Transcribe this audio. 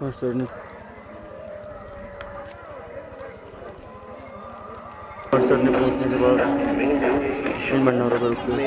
तरफ़ मास्टर ने पहुँचने के बाद इन भंडारों पर रुक गए